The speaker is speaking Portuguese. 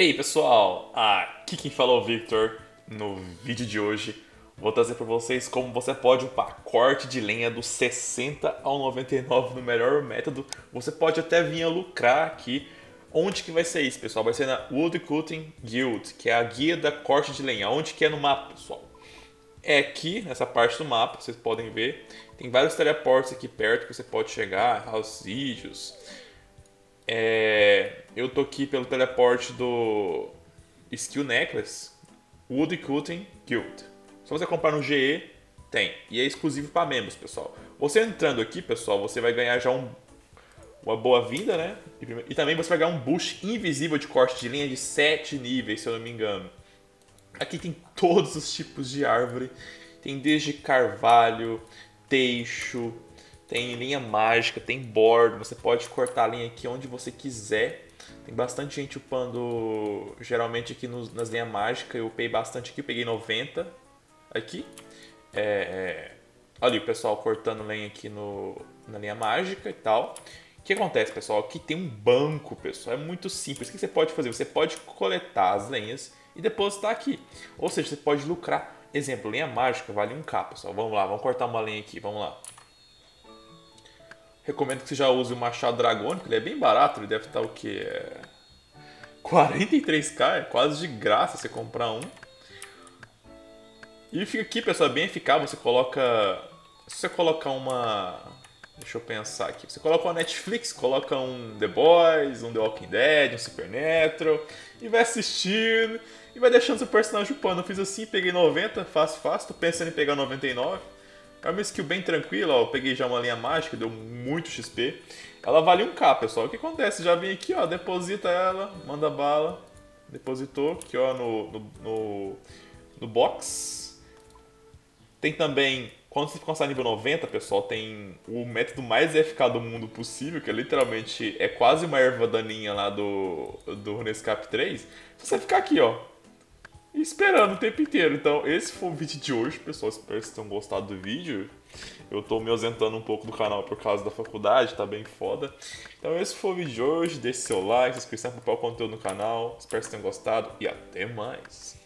Ei pessoal, aqui quem fala é o Victor. No vídeo de hoje vou trazer para vocês como você pode upar corte de lenha do 60 ao 99 no melhor método. Você pode até vir a lucrar aqui. Onde que vai ser isso, pessoal? Vai ser na Woodcutting Guild, que é a guia da corte de lenha. Onde que é no mapa, pessoal? É aqui, nessa parte do mapa, vocês podem ver. Tem vários teleportes aqui perto que você pode chegar, house. É, eu tô aqui pelo teleporte do Skill Necklace, Wood Cutting Guild. Se você comprar no GE, tem. E é exclusivo para membros, pessoal. Você entrando aqui, pessoal, você vai ganhar já um, uma boa-vinda, né? E, e, também você vai ganhar um boost invisível de corte de linha de 7 níveis, se eu não me engano. Aqui tem todos os tipos de árvore. Tem desde carvalho, teixo, tem linha mágica, tem bordo, você pode cortar a linha aqui onde você quiser. Tem bastante gente upando, geralmente aqui nos, nas linhas mágicas, eu upei bastante aqui, peguei 90 aqui. É, é, olha o pessoal cortando lenha aqui no, na linha mágica e tal. O que acontece, pessoal? Aqui tem um banco, pessoal. É muito simples. O que você pode fazer? Você pode coletar as lenhas e depositar aqui. Ou seja, você pode lucrar. Exemplo, linha mágica vale 1k, pessoal. Vamos lá, vamos cortar uma linha aqui. Vamos lá. Recomendo que você já use o machado dragônico, ele é bem barato, ele deve estar o que? É... 43k, é quase de graça você comprar um. E fica aqui, pessoal, é bem eficaz, você coloca... Se você colocar uma... Deixa eu pensar aqui. Você coloca uma Netflix, coloca um The Boys, um The Walking Dead, um Supernatural, e vai assistindo, e vai deixando seu personagem upando. Eu fiz assim, peguei 90, fácil, fácil, tô pensando em pegar 99. É uma skill bem tranquila, ó. Eu peguei já uma linha mágica, deu muito XP. Ela vale 1k, pessoal. O que acontece? Já vem aqui, ó, deposita ela, manda bala. Depositou aqui, ó, no, no, no, no box. Tem também, quando você alcançar nível 90, pessoal, tem o método mais eficaz do mundo possível, que é literalmente é quase uma erva daninha lá do, do Runescape 3. Se você ficar aqui, ó, esperando o tempo inteiro. Então, esse foi o vídeo de hoje, pessoal. Espero que vocês tenham gostado do vídeo. Eu tô me ausentando um pouco do canal por causa da faculdade, tá bem foda. Então, esse foi o vídeo de hoje. Deixe seu like, se inscrever para o conteúdo no canal. Espero que vocês tenham gostado e até mais.